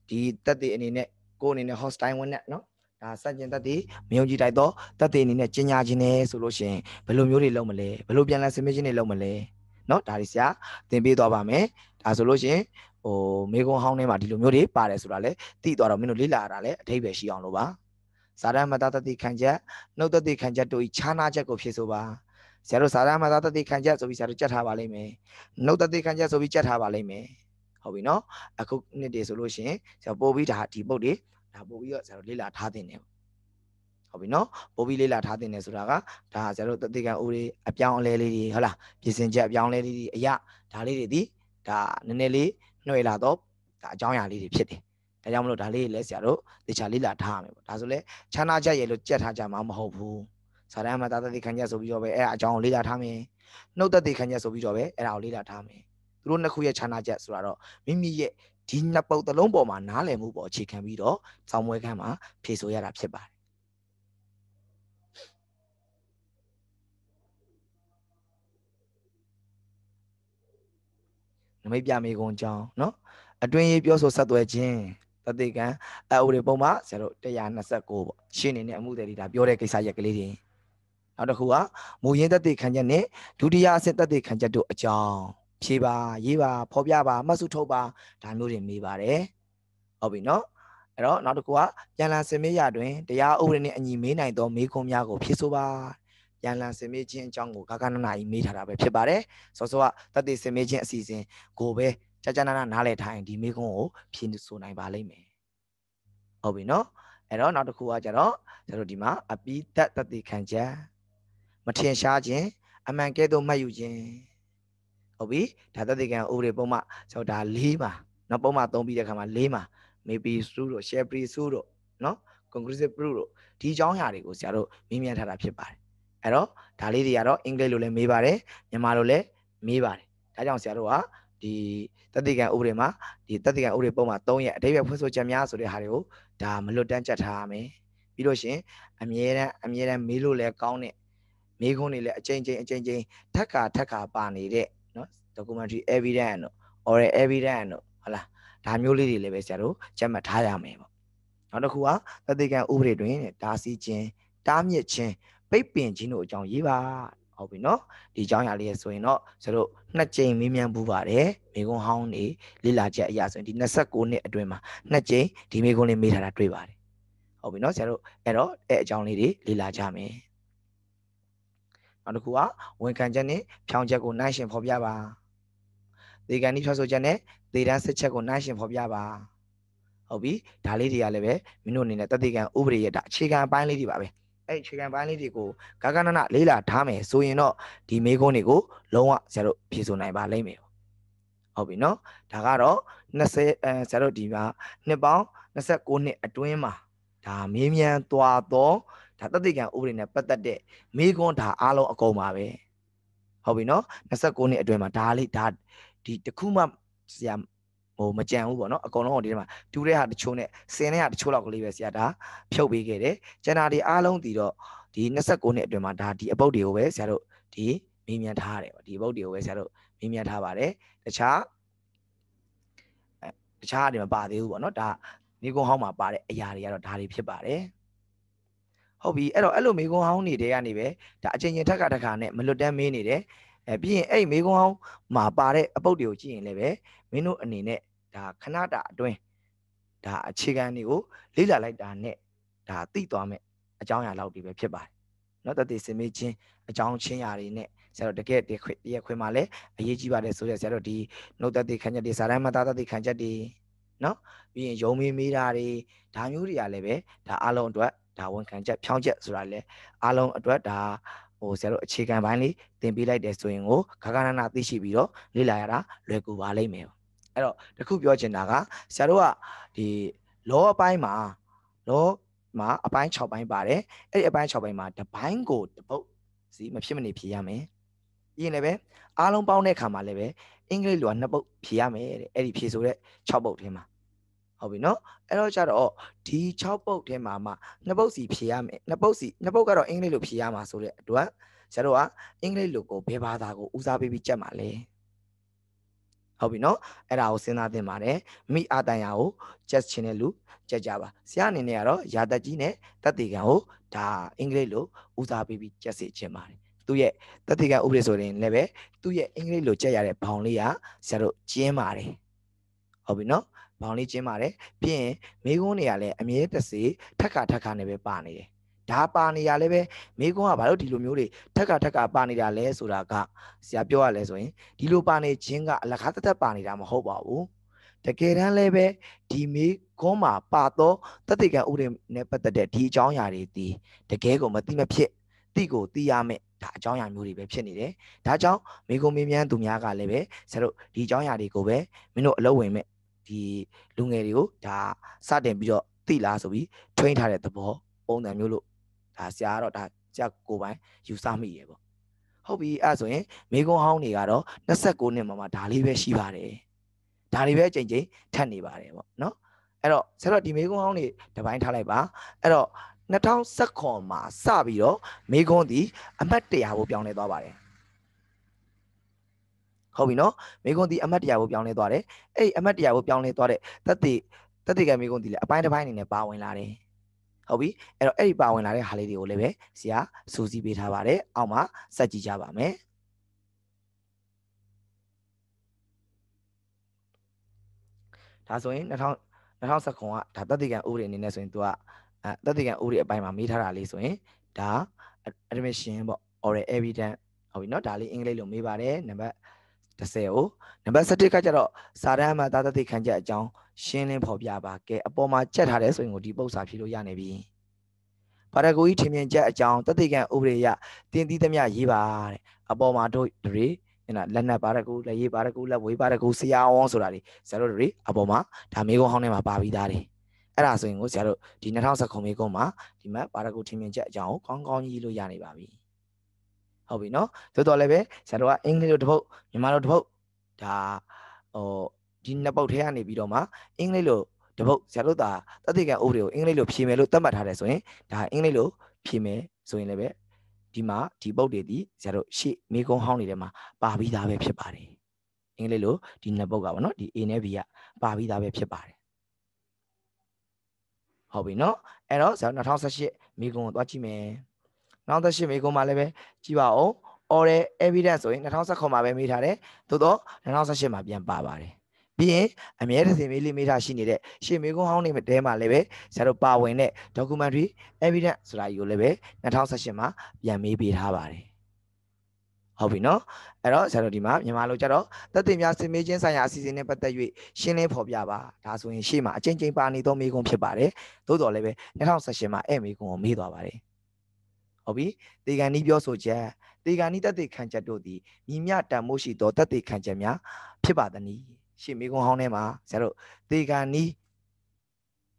ဒီတက်တွေအနေနဲ့ကိုယ်အနေနဲ့ hostile ဝင်နဲ့နော်ဒါစัจကျင်တက်တွေမယုံကြည်တိုက်တော့တက်တွေအနေနဲ့ကျင်ညာခြင်းနဲ့ဆိုလို့ရှိရင်ဘယ်လိုမျိုးတွေလုပ်မလဲဘယ်လိုပြန်လဲစင်မေးခြင်းတွေလုပ်မလဲနော်ဒါတွေဆရာသင်ပေးသွားပါမယ်ဒါဆိုလို့ရှိရင် ဟိုမေကွန်ဟောင်းထဲမှာဒီလိုမျိုးတွေပါတယ်ဆိုတာလဲသိသွားတော့မင်းတို့လေ့လာရတာလဲအထိပ္ပယ်ရှိအောင်လို့ပါစာရမတတတိခံချက်နှုတ်တတိခံချက်တို့ဤခြားနာချက်ကိုဖြစ်ဆိုပါဆရာတို့စာရမတတတိခံချက်ဆိုပြီးဆရာတို့ကြက်ထားပါလိမ့်မယ်နှုတ်တတိခံချက်ဆိုပြီးကြက်ထားပါလိမ့်မယ်ဟုတ်ပြီနော်အခုနှစ်တည်းဆိုလို့ရှိရင်ဆရာပို့ပြီးဒါဒီပုတ်တွေဒါပို့ပြီးတော့ဆရာတို့လေ့လာထားတင်တယ်ဟုတ်ပြီနော်ပို့ပြီးလေ့လာထားတင်တယ်ဆိုတာကဒါဆရာတို့တတိကံဦးတွေအပြောင်းအလဲလေးတွေဟုတ်လားပြင်ဆင်ချက်အပြောင်းအလဲလေးတွေအရာဒါလေးတွေဒီဒါနည်းနည်းလေး နှွေလာတော့ဒါအကြောင်းအရာလေးတွေဖြစ်တယ်။ဒါကြောင့်မလို့ဒါလေးလည်းဆရာတို့တေချာလေးလာထားရမယ်ပေါ့။ဒါဆိုလဲခြားနာချက်ရလို့ကြက်ထားကြမှာမဟုတ်ဘူး။စာတမ်းမှာသာသတိခံချက်ဆိုပြီးတော့ပဲအဲ့ဒါအကြောင်းကိုလေးလာထားမယ်။နှုတ်သက်တိခံချက်ဆိုပြီးတော့ပဲအဲ့ဒါကိုလေးလာထားမယ်။သူတို့နှစ်ခုရဲ့ခြားနာချက်ဆိုတာတော့မိမိရဲ့ဒီနှစ်ပုတ်သလုံးပေါ်မှာနားလည်မှုပေါ်အခြေခံပြီးတော့စောင်းမွဲခန်းမှာဖြေဆိုရတာဖြစ်ပါတယ် နမိတ်ပြမေကွန်ကြောင်းနော်အတွင်းရေးပြောဆိုဆက်သွယ်ခြင်းတတိကံအဥရေပုံမှာဆရာတို့129ပေါ့ရှင်းနေတဲ့အမှုတွေဒါပြောတဲ့ကိစ္စရက်ကလေးတွေနောက်တစ်ခုကမူရင်းတတိခံချက်နဲ့ဒုတိယအဆင့်တတိခံချက်တို့အကြောင်းဖြေပါရေးပါဖော်ပြပါမှတ်စုထုတ်ပါဒါမျိုးတွေမေးပါတယ်ဟုတ်ပြီနော်အဲ့တော့နောက်တစ်ခုကပြန်လည်စင်မေးရတွင်တရားဥပဒေနဲ့အညီမေးနိုင်သောမေးခွန်းများကိုဖြေဆိုပါ ပြန်လည်စင်မေးခြင်းအကြောင်းကိုဂဂနနာကြီးမေးထားတာပဲဖြစ်ပါတယ်စောစောကတတိစင်မေးခြင်းအစီအစဉ်ကိုပဲကြာကြာနာနာနားလည်ထားရင်ဒီမေးခွန်းကိုဖြေဆိုနိုင်ပါလိမ့်မယ်ဟုတ်ပြီနော်အဲ့တော့နောက်တစ်ခုကကျတော့ကျတို့ဒီမှာအပိတတတိခံချက်မထင်ရှားခြင်းအမှန်ကဲ့သို့မှတ်ယူခြင်းဟုတ်ပြီဒါတတိကံဥပဒေပုံမှဆိုတော့ဒါ၄ပါနော်ပုံမှသုံးပြီးတဲ့ခါမှာ၄ပါ maybe စုတို့ share pre စုတို့နော် conclusive proof တို့ဒီအကြောင်းအရာတွေကိုဆရာတို့မေးမြန်းထားတာဖြစ်ပါတယ် အဲ့တော့ဒါလေးတွေကတော့အင်္ဂလိပ်လိုလည်းမေးပါတယ်မြန်မာလိုလည်းမေးပါတယ်ဒါကြောင့်ဆရာတို့ကဒီတတိကံဥပဒေမှာဒီတတိကံဥပဒေပုံမှာ၃ရက်အဓိပ္ပာယ်ဖွင့်ဆိုချက်များဆိုတဲ့ဟာတွေကိုဒါမလွတ်တမ်းချက်ထားရမယ်ပြီးလို့ရှင်အမြဲတမ်းအမြဲတမ်းမေးလို့လည်းကောင်းတဲ့မေးခွန်းတွေလည်းအချိန်ချင်းအချိန်ချင်းထက်ခါထက်ခါပါနေတဲ့နော် documentary evidence တို့ oral evidence တို့ဟုတ်လားဒါမျိုးလေးတွေလည်းပဲဆရာတို့ကြက်မှတ်ထားရမယ်ပေါ့နောက်တစ်ခုကတတိကံဥပဒေတွင်ဒါစီခြင်းတားမြစ်ခြင်း ပိတ်ပင်ခြင်းတို့အကြောင်းရေးပါဟုတ်ပြီနော်ဒီအကြောင်းအရာလေးဆိုရင်တော့ဆရာတို့နှစ်ကြိမ်မေးမြန်းပူးပါတယ်မိကုံဟောင်းနေလေ့လာချက်အရာဆိုရင်ဒီ29နှစ်အတွင်းမှာနှစ်ကြိမ်ဒီမိကုံလေးမေးထားတာတွေ့ပါတယ်ဟုတ်ပြီနော်ဆရာတို့အဲ့တော့အဲ့အကြောင်းလေးတွေလေ့လာကြမယ်နောက်တစ်ခုကဝန်ခံချက်နဲ့ဖြောင်းချက်ကိုနိုင်ရှင်ဖော်ပြပါဒေဂန်ဒီဖြောဆိုချက်နဲ့ဒေတန်းစစ်ချက်ကိုနိုင်ရှင်ဖော်ပြပါဟုတ်ပြီဒါလေးတွေကလည်းပဲမင်းတို့အနေနဲ့တတိကံဥပဒေရဲ့ဒါအခြေခံအပိုင်းလေးတွေပါပဲ အဲ့အခြေခံပိုင်းလေးတွေကိုဂဂနနလေးလာထားမယ်ဆိုရင်တော့ဒီမေခွန်းတွေကိုလုံးဝဆရာတို့ဖြေဆိုနိုင်ပါလိမ့်မယ်ဟုတ်ပြီနော်ဒါကတော့20အဲဆရာတို့ဒီမှာနှစ်ပေါင်း29နှစ်အတွင်းမှာဒါမေးမြန်းသွားတော့ဒါတတိကံဥပဒေနဲ့ပတ်သက်တဲ့မေခွန်းဒါအားလုံးအကုန်ပါပဲဟုတ်ပြီနော်29နှစ်အတွင်းမှာဒါလေးဒါဒီတခုမှဆရာ ဟိုမကြံဘူးပေါ့နော်အကုန်လုံးဟိုဒီထဲမှာတူတဲ့ဟာတချို့နဲ့စင်တဲ့ဟာတချို့လောက်ကလေးပဲဆရာဒါဖြုတ်ပေးခဲ့တယ်ကျန်တာဒီအားလုံးတည်တော့ဒီ29နှစ်အတွင်းမှာဒါဒီအပုတ်တွေကိုပဲဆရာတို့ဒီမေးမြန်းထားရတယ်ပေါ့ဒီအပုတ်တွေကိုပဲဆရာတို့မေးမြန်းထားပါတယ်တခြားတခြားတွေမပါသေးဘူးပေါ့နော်ဒါမိကုံဟောင်းမှာပါတဲ့အရာတွေကတော့ဒါတွေဖြစ်ပါတယ်ဟုတ်ပြီအဲ့တော့အဲ့လိုမိကုံဟောင်းနေတဲ့ကနေပဲဒါအချိန်ချင်းထက်ကထက်ကနဲ့မလွတ်တမ်းမေးနေတယ်အဲပြီးရင်အဲ့မိကုံဟောင်းမှာပါတဲ့အပုတ်တွေကိုကြည့်ရင်လည်းပဲမင်းတို့အနေနဲ့ ဒါခဏတာအတွင်းဒါအခြေခံတွေကိုလေ့လာလိုက်တာနဲ့ဒါသိသွားမယ်အကြောင်းအရာလောက်တွေပဲဖြစ်ပါတယ်เนาะတတိစင်မေးချင်းအကြောင်းချင်းရာတွေနဲ့ဆရာတို့တကယ်တခွေတရခွေမှာလည်းအရေးကြီးပါတယ်ဆိုတော့ဆရာတို့ဒီနှုတ်တတိခန်းချက်တွေစာတမ်းမသားတတိခန်းချက်တွေเนาะပြီးရင်ယုံမေးမေးတာတွေဒါမျိုးတွေကလည်းပဲဒါအားလုံးအတွက်ဒါဝန်ခံချက်ဖြောင်းချက်ဆိုတာလည်းအားလုံးအတွက်ဒါဟိုဆရာတို့အခြေခံပိုင်းလေးသင်ပေးလိုက်တယ်ဆိုရင်ကိုခါခါနာနာသိရှိပြီးတော့လေ့လာရတာလွယ်ကူပါလိမ့်မယ် အဲ့တော့တခုပြောချင်တာကဆရာတို့ကဒီလောအပိုင်းမှာလောမှာအပိုင်း6ပိုင်းပါတယ်အဲ့ဒီအပိုင်း6ပိုင်းမှာတပိုင်းကိုတပုတ်စီမဖြစ်မနေဖြေရမယ်ပြီးရင်လည်းပဲအားလုံးပေါင်းတဲ့အခါမှာလည်းပဲအင်္ဂလိပ်လိုကနှစ်ပုတ်ဖြေရမယ်တဲ့အဲ့ဒီဖြေဆိုတဲ့6ပုတ်ထဲမှာဟုတ်ပြီနော်အဲ့တော့ကျတော့ဒီ6ပုတ်ထဲမှာမှနှစ်ပုတ်စီဖြေရမယ်နှစ်ပုတ်စီနှစ်ပုတ်ကတော့အင်္ဂလိပ်လိုဖြေရမှာဆိုတဲ့အတွက်ဆရာတို့ကအင်္ဂလိပ်လိုကိုဘယ်ဘာသာကိုဦးစားပေးပြီးကြက်မှာလဲ ဟုတ်ပြီနော်အဲ့ဒါကိုစဉ်းစားသင့်ပါတယ်မိအာတန်ယာကိုချက်ချင်းတဲ့လူချက်ကြပါဆရာအနေနဲ့ကတော့ယာတက်ကြီးနဲ့တက်တေကံကိုဒါအင်္ဂလိပ်လိုဦးစားပေးပြီးချက်စေချင်ပါတယ်သူရဲ့တက်တေကံဥပဒေဆိုရင်လည်းပဲသူရဲ့အင်္ဂလိပ်လိုချက်ရတဲ့ဘောင်လေးကဆရာတို့ကျင်းပါတယ်ဟုတ်ပြီနော်ဘောင်လေးကျင်းပါတယ်ပြီးရင်မိကုန်းတွေကလည်းအမြဲတစေထက်ခါထက်ခါနဲ့ပဲပါနေတယ် ဒါပါနေရလဲပဲမိကုန်းကဘာလို့ဒီလိုမျိုးတွေထက်ကထက်ကပါနေတာလဲဆိုတာကဆရာပြောရလဲဆိုရင်ဒီလိုပါနေခြင်းကအလကားတသက်ပါနေတာမဟုတ်ပါဘူးတကယ်တမ်းလည်းပဲဒီမိကုန်းမှာပါတော့တတိကံဥပဒေနဲ့ပတ်သက်တဲ့ဒီအကြောင်းအရာတွေဒီတကယ်ကိုမသိမဖြစ်တိကိုသိရမယ်ဒါအကြောင်းအရာမျိုးတွေပဲဖြစ်နေတယ်ဒါကြောင့်မိကုန်းမင်းမြန်းသူများကလည်းပဲဆရာတို့ဒီအကြောင်းအရာတွေကိုပဲမင်းတို့အလုပ်ဝင်မဲ့ဒီလူငယ်တွေကိုဒါစတင်ပြီးတော့သိလားဆိုပြီး train ထားတဲ့သဘောပုံစံမျိုးလို့ ဒါဆရာကတော့ဒါဆရာကိုပိုင်ယူဆမိရေပေါ့ဟုတ်ပြီအဲ့ဆိုရင်မိကုံဟောင်းတွေကတော့29နှစ်မှာမှဒါလေးပဲရှိပါတယ်ဒါလေးပဲအချိန်ချင်းထပ်နေပါတယ်ပေါ့နော်အဲ့တော့ဆရာတော့ဒီမိကုံဟောင်းတွေတပိုင်းထားလိုက်ပါအဲ့တော့2019မှာစပြီးတော့မိကုံးဒီအမှတ်100ကိုပြောင်းလဲသွားပါတယ်ဟုတ်ပြီနော်မိကွန်းဒီအမတ်တရားကိုပြောင်းလဲသွားတယ်အဲ့ဒီအမတ်တရားကိုပြောင်းလဲသွားတဲ့တက်တိတက်တိကမိကွန်းဒီလေအပိုင်းတစ်ပိုင်းအနေနဲ့ပါဝင်လာတယ် ဟုတ်ပြီအဲ့တော့အဲ့ဒီပါဝင်လာတဲ့ဟာလေးတွေကိုလည်းပဲဆရာစူးစီးပေးထားပါတယ်အောက်မှာစက်ကြည့်ကြပါမယ်ဒါဆိုရင်2000 2019ကဒါတက်တိကံဥပဒေအနေနဲ့ဆိုရင် तू ကအဲတက်တိကံဥပဒေအပိုင်းမှာမေးထားတာလေးဆိုရင်ဒါ admission ပေါ့ oral evidence ဟုတ်ပြီเนาะဒါလေးအင်္ဂလိပ်လိုမေးပါတယ်နံပါတ်30ကိုနံပါတ်17ကကျတော့စာတမ်းမှာသာတသိခံချက်အကြောင်း ရှင်းလင်းဖော်ပြပါကဲအပေါ်မှာချက်ထားတယ်ဆိုရင်ကိုဒီပု္ပ္ပစာဖြေလို့ရနေပြီပါရဂူကြီးထင်မြင်ချက်အကြောင်းတသိကံဥပဒေရတင်သီးသမျှရေးပါတဲ့အပေါ်မှာတို့တွေနော်လက်နက်ပါရဂူလက်ရေးပါရဂူလက်ဝေးပါရဂူဆရာဝန်ဆိုတာတွေဆရာတို့တွေအပေါ်မှာဒါမေကုန်းဟောင်းထဲမှာပါပြီးသားတယ်အဲ့ဒါဆိုရင်ကိုဆရာတို့ဒီ2019မေကုန်းမှာဒီမှာပါရဂူထင်မြင်ချက်အကြောင်းကိုကောင်းကောင်းရေးလို့ရနေပါပြီဟုတ်ပြီနော်သို့တော်လည်းပဲဆရာတို့ကအင်္ဂလိပ်လိုတစ်ပုတ်မြန်မာလိုတစ်ပုတ်ဒါဟို ဒီနှစ်ပုတ်ထဲကနေပြီးတော့မှအင်္ဂလိပ်လိုတပုတ်ဆရာတို့သာတသိကံဥပဒေကိုအင်္ဂလိပ်လိုဖြေမယ်လို့သတ်မှတ်ထားတယ်ဆိုရင်ဒါအင်္ဂလိပ်လိုဖြေမယ်ဆိုရင်လည်းပဲဒီမှာဒီပုတ်တွေဒီဆရာတို့ရှေ့မေကုံဟောင်းနေတဲ့မှာပါပြီးသားပဲဖြစ်ပါတယ်အင်္ဂလိပ်လိုဒီနှစ်ပုတ်ကပေါ့နော်ဒီ A နဲ့ B ကပါပြီးသားပဲဖြစ်ပါတယ်ဟုတ်ပြီနော်အဲ့တော့ဆရာ2018မေကုံကိုသွားကြည့်မယ်2018မေကုံမှာလည်းပဲကြည့်ပါဦး oral evidence ဆိုရင်2019မှာပဲမေးထားတယ်သို့တော့2018မှာပြန်ပါပါတယ် ပြီးရင်အမြဲတစေမေးလေးမေးထားရှိနေတဲ့ရှေ့မေကွန်းဟောင်းနေတဲမှာလည်းပဲဆရာတို့ပါဝင်တဲ့ documentary evidence ဆိုတာကြီးကိုလည်းပဲ2018မှာပြန်မေးပေးထားပါတယ်ဟုတ်ပြီနော်အဲ့တော့ဆရာတို့ဒီမှာမြန်မာလိုကြတော့သက်သေများစင်မေးခြင်းဆိုင်ရာအစီအစဉ်နဲ့ပတ်သက်၍ရှင်းလင်းဖော်ပြပါဒါဆိုရင်ရှေ့မှာအချင်းချင်းပါနေသောမေကွန်းဖြစ်ပါတယ်သို့တော်လည်းပဲ2018မှာအဲ့မေကွန်းကိုမေးသွားပါတယ်ဟုတ်ပြီတေကန်နီးပြောဆိုချက်တေဂာနိတတေခံချက်တို့သည်မြည်မြတန်မိုးရှိသောတတေခံချက်များဖြစ်ပါသည်။ ရှေ့မိကုံဟောင်းထဲမှာဆရာတို့တေဂာနိ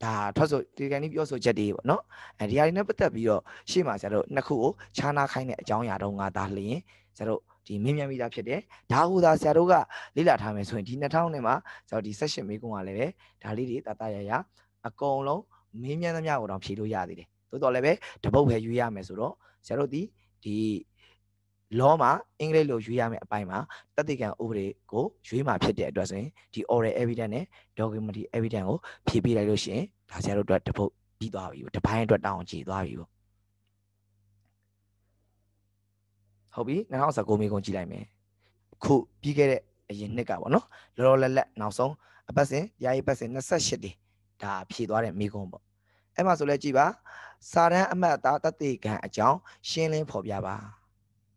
ဒါထွက်ဆိုတေဂာနိပြောဆိုချက်တွေပေါ့နော်။အဲဒီဟာတွေနဲ့ပတ်သက်ပြီးတော့ရှေ့မှာဆရာတို့နှစ်ခုကိုခြားနာခိုင်းတဲ့အကြောင်းအရာတော့ငါသာလျင်ဆရာတို့ဒီမင်းမြန်မိသားဖြစ်တယ်။ဒါကိုသာဆရာတို့ကလေ့လာထားမယ်ဆိုရင်ဒီ2000နဲ့မှာဆရာတို့ဒီ session မိကုံကလည်းပဲဒါလေးတွေတတရရအကုန်လုံးမင်းမြန်သမျှကိုတော့ဖြေလို့ရသေးတယ်။သို့တော်လည်းပဲတပုတ်ပဲရွေးရမယ်ဆိုတော့ဆရာတို့ဒီဒီ law မှာအင်္ဂလိပ်လိုရွေးရမယ့်အပိုင်းမှာတတိကံဥပဒေကိုရွေးမှာဖြစ်တဲ့အတွက်ဆိုရင်ဒီ oral evidence နဲ့ documentary evidence ကိုဖြည့်ပေးလိုက်လို့ရှိရင်ဒါဆရာတို့အတွက်တပုတ်ပြီးသွားပြီတပိုင်းအတွက်တောင်းကြည့်သွားပြီပေါ့ဟုတ်ပြီ2019မိကုန်ကြည့်လိုက်မယ်ခုပြီးခဲ့တဲ့အရင်နှစ်ကပေါ့နော်လောလောလတ်လတ်နောက်ဆုံးအပတ်စဉ်ယာယီပတ်စဉ်28တိဒါဖြည့်သွားတဲ့မိကုန်ပေါ့အဲ့မှာဆိုလဲကြည့်ပါစာတန်းအမှတ်အသားတတိကံအကြောင်းရှင်းလင်းဖော်ပြပါ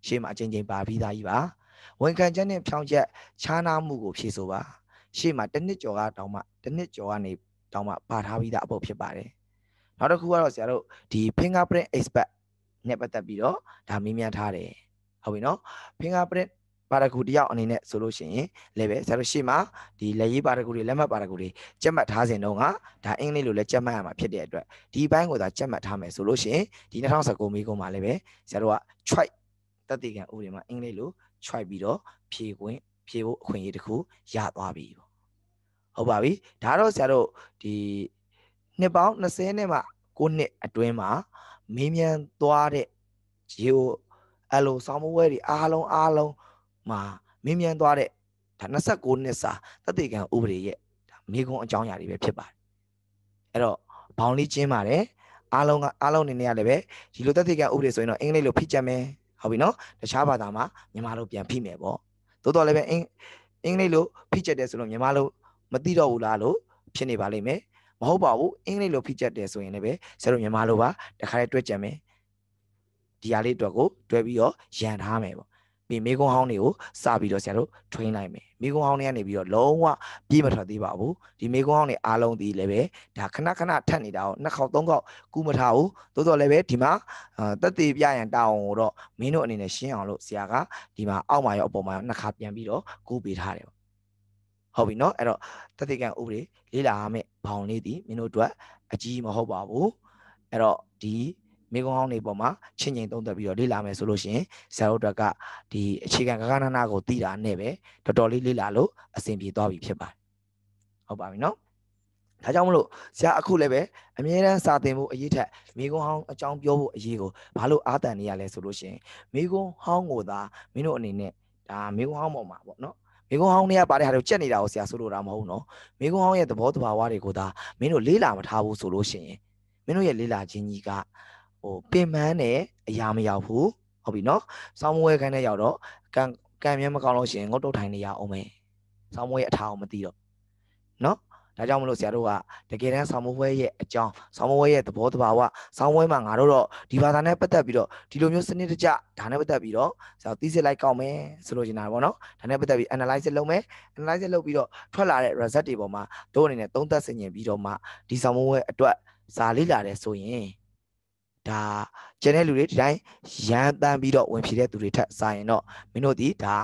ရှေ့မှာအချင်းချင်းပါပြီးသားကြီးပါဝန်ခံချက်နဲ့ဖြောင်းချက်ခြားနာမှုကိုဖြေဆိုပါရှေ့မှာတစ်နှစ်ကျော်ကတောင်းမှတစ်နှစ်ကျော်ကနေတောင်းမှပါထားပြီးသားအပုတ်ဖြစ်ပါတယ်နောက်တစ်ခုကတော့ဆရာတို့ဒီ fingerprint expert နဲ့ပတ်သက်ပြီးတော့ဒါမေးမြန်းထားတယ်ဟုတ်ပြီနော် fingerprint ပါရဂူတယောက်အနေနဲ့ဆိုလို့ရှိရင်လည်းပဲဆရာတို့ရှေ့မှာဒီလက်ရေးပါရဂူတွေလက်မှတ်ပါရဂူတွေကြက်မှတ်ထားစဉ်တော့ကဒါအင်္ဂလိပ်လိုလည်းကြက်မှတ်ရမှာဖြစ်တဲ့အတွက်ဒီဘိုင်းကိုသာကြက်မှတ်ထားမယ်ဆိုလို့ရှိရင်ဒီ2019မိကုန်းမှာလည်းပဲဆရာတို့က try တတိကံဥပဒေမှာအင်္ဂလိပ်လို try ပြီးတော့ဖြေခွင့်ဖြေဖို့အခွင့်အရေးတစ်ခုရသွားပြီပေါ့ဟုတ်ပါပြီဒါတော့ဆရာတို့ဒီနှစ်ပေါင်း20နဲ့မှ9နှစ်အတွင်းမှာမင်းမြန်သွားတဲ့ရေကိုအလိုဆောင်းမဝဲတွေအားလုံးအားလုံးမှာမင်းမြန်သွားတဲ့ဒါ29နှစ်စာတတိကံဥပဒေရဲ့ဒါမိကုံအကြောင်းအရာတွေပဲဖြစ်ပါတယ်အဲ့တော့ဘောင်လေးကျင်းပါတယ်အားလုံးကအားလုံးအနေနဲ့ကလည်းပဲဒီလိုတတိကံဥပဒေဆိုရင်တော့အင်္ဂလိပ်လိုဖိချက်မယ် ဟုတ်ပြီနော်တခြားဘာသာမှာမြန်မာလိုပြန်ဖိမယ်ပေါ့သို့တော်လည်းပဲအင်အင်္ဂလိပ်လိုဖိချက်တယ်ဆိုလို့မြန်မာလိုမသိတော့ဘူးလားလို့ဖြစ်နေပါလိမ့်မယ်မဟုတ်ပါဘူးအင်္ဂလိပ်လိုဖိချက်တယ်ဆိုရင်လည်းပဲဆရာတို့မြန်မာလိုပါတခါတည်းတွဲကြံမယ်ဒီဟာလေးအတွက်ကိုတွဲပြီးတော့ရန်ထားမယ်ပေါ့ ပြီးမိကုံဟောင်းတွေကိုစပြီးတော့ဆရာတို့ train လိုက်မယ်မိကုံဟောင်းတွေကနေပြီးတော့လုံးဝပြေးမထွက်သေးပါဘူးဒီမိကုံဟောင်းတွေအားလုံးဒီလည်းပဲဒါခဏခဏထက်နေတာကိုနှစ်ခေါက်သုံးခေါက်ကူးမထားဘူးသို့တော်လည်းပဲဒီမှာတက်သေးပြရန်တောင်းကိုတော့မင်းတို့အနေနဲ့ရှင်းအောင်လို့ဆရာကဒီမှာအောက်မှာရောအပေါ်မှာရောနှစ်ခါပြန်ပြီးတော့ကူးပေးထားတယ်ဟုတ်ပြီเนาะအဲ့တော့တတိကံဥပဒေလေးလာရမယ့်ဘောင်လေးဒီမင်းတို့အတွက်အကြီးမဟုတ်ပါဘူးအဲ့တော့ဒီ မိကုံဟောင်းတွေပေါ်မှာချင်းချင်းသုံးသက်ပြီးတော့လေ့လာမယ်ဆိုလို့ရှိရင်ဇာတ်တို့ကဒီအခြေခံကကနနာကိုသိတာနဲ့ပဲတော်တော်လေးလေ့လာလို့အဆင်ပြေသွားပြီဖြစ်ပါတယ်ဟုတ်ပါပြီနော်ဒါကြောင့်မလို့ဆရာအခုလည်းပဲအမြဲတမ်းစာသင်ဖို့အရေးထက်မိကုံဟောင်းအကြောင်းပြောဖို့အရေးကိုဘာလို့အားတန်နေရလဲဆိုလို့ရှိရင်မိကုံဟောင်းကိုသာမင်းတို့အနေနဲ့ဒါမိကုန်းဟောင်းပေါ်မှာပေါ့နော်မိကုန်းဟောင်းတွေကပါတဲ့ဟာတွေကိုကြက်နေတာကိုဆရာဆိုလိုတာမဟုတ်နော်မိကုန်းဟောင်းရဲ့သဘောတဘာဝတွေကိုဒါမင်းတို့လေးလာမထားဘူးဆိုလို့ရှိရင်မင်းတို့ရဲ့လေးလာခြင်းကြီးက ဟိုပင်ပန်းနဲ့အရာမရောက်ဘူးဟုတ်ပြီနော်စောင်းမွေးခိုင်းတဲ့ရောက်တော့ကံကံမြဲမကောင်းလို့ရှိရင်ငုတ်တုတ်ထိုင်နေရအောင်မယ်စောင်းမွေးအထားအောင်မသိတော့နော်ဒါကြောင့်မလို့ဆရာတို့ကတကယ်တမ်းဆောင်းမွေးရဲ့အကြောင်းဆောင်းမွေးရဲ့သဘောတဘာဝဆောင်းမွေးမှာငါတို့တော့ဒီဘာသာနဲ့ပတ်သက်ပြီးတော့ဒီလိုမျိုးစနစ်တကျဒါနဲ့ပတ်သက်ပြီးတော့ဆရာသိစစ်လိုက်ကောက်မယ်ဆိုလို့နေတာပေါ့နော်ဒါနဲ့ပတ်သက်ပြီး analyze လုပ်မယ် analyze လုပ်ပြီးတော့ထွက်လာတဲ့ result တွေပေါ်မှာတို့အနေနဲ့သုံးသပ်ဆင်ခြင်ပြီးတော့မှဒီဆောင်းမွေးအတွက်ဇာလေးလာတယ်ဆိုရင် ဒါကျန်တဲ့လူတွေဒီတိုင်းရန်တန်းပြီးတော့ဝင်ဖြေတဲ့သူတွေထက်စာရင်တော့မင်းတို့ဒီဒါ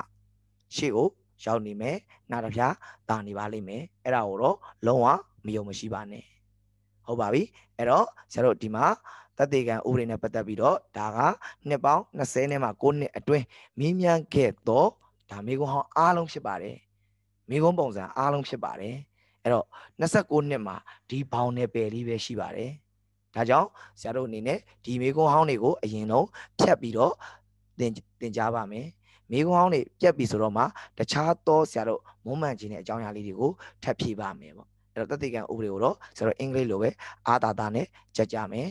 ရှေ့ကိုရောက်နေမယ်နားတစ်ပြားတာနေပါလိမ့်မယ်အဲ့ဒါကိုတော့လုံးဝမယုံမရှိပါနဲ့ဟုတ်ပါပြီအဲ့တော့ဆရာတို့ဒီမှာတသက်ကံဥပဒေနဲ့ပတ်သက်ပြီးတော့ဒါကနှစ်ပေါင်း20နဲ့မှ9နှစ်အတွင်းမြင်းမြန်းခဲ့တော့ဒါမိကုန်းဟောင်းအားလုံးဖြစ်ပါတယ်မိကုန်းပုံစံအားလုံးဖြစ်ပါတယ်အဲ့တော့29နှစ်မှာဒီဘောင်နယ်ပယ်လေးပဲရှိပါတယ် ဒါကြောင့်ဆရာတို့အနေနဲ့ဒီမိကုန်းဟောင်းတွေကိုအရင်ဆုံးဖြတ်ပြီးတော့သင်သင်ကြားပါမယ်မိကုန်းဟောင်းတွေပြက်ပြီဆိုတော့မှတခြားသောဆရာတို့မုံမှန်ခြင်းတဲ့အကြောင်းအရာလေးတွေကိုထပ်ဖြည့်ပါမယ်ပေါ့အဲ့တော့တသက်ကံဥပဒေကိုတော့ဆရာတို့အင်္ဂလိပ်လိုပဲအာသာတာနဲ့ကြက်ကြမယ်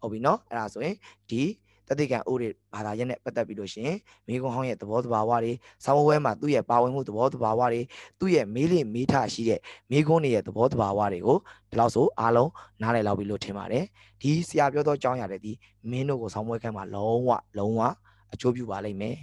ဟုတ်ပြီနော်အဲ့ဒါဆိုရင်ဒီ တသက်ကံဥပဒေဘာသာရပ်နဲ့ပတ်သက်ပြီးလို့ရှိရင်မိကုန်းဟောင်းရဲ့သဘောတဘာဝတွေဆောင်းဝဲမှာသူ့ရဲ့ပါဝင်မှုသဘောတဘာဝတွေသူ့ရဲ့မေးလိမေးထရှိတဲ့မိကုန်းတွေရဲ့သဘောတဘာဝတွေကိုဒီလောက်ဆိုအားလုံးနားလည်လောက်ပြီလို့ထင်ပါတယ်ဒီဆရာပြောသောအကြောင်းအရာတွေဒီမင်းတို့ကိုဆောင်းဝဲခန်းမှာလုံးဝလုံးဝအကျိုးပြုပါလိမ့်မယ်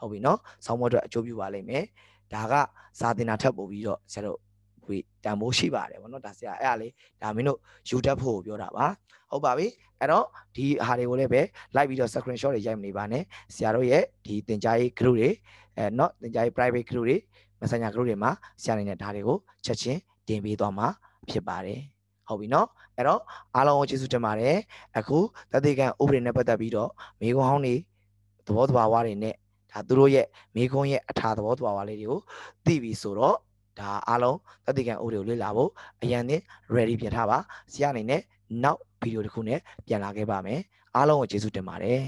ဟုတ်ပြီနော်ဆောင်းဝဲအတွက်အကျိုးပြုပါလိမ့်မယ်ဒါကစာသင်တာထပ်ပို့ပြီးတော့ဆရာတို့ ဝေတန်ဖိုးရှိပါတယ်ဗောနော်ဒါဆရာအဲ့ဒါလေးဒါမင်းတို့ယူတတ်ဖို့ပြောတာပါဟုတ်ပါပြီအဲ့တော့ဒီဟာတွေကိုလည်းပဲလိုက်ပြီးတော့ screenshot တွေရိုက်မနေပါနဲ့ဆရာတို့ရဲ့ဒီသင်ကြားရေး group တွေအဲเนาะသင်ကြားရေး private group တွေ messenger group တွေမှာဆရာနေနဲ့ဒါတွေကိုချက်ချင်းတင်ပေးသွားမှာဖြစ်ပါတယ်ဟုတ်ပြီเนาะအဲ့တော့အားလုံးကိုကျေးဇူးတင်ပါတယ်အခုတသက်ကန်ဥပဒေနဲ့ပတ်သက်ပြီးတော့မိခွန်းဟောင်းတွေသဘောတဘာဝတွေနဲ့ဒါသူတို့ရဲ့မိခွန်းရဲ့အထာသဘောတဘာဝလေးတွေကိုသိပြီဆိုတော့ ဒါအားလုံးတသက်ကန်ဥပဒေကိုလေ့လာဖို့အရန်နဲ့ ready ပြင်ထားပါဆရာအနေနဲ့နောက်ဗီဒီယိုတစ်ခုနဲ့ပြန်လာခဲ့ပါမယ်အားလုံးကိုကျေးဇူးတင်ပါတယ်